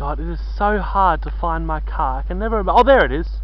god, it is so hard to find my car. I can never. Oh, there it is.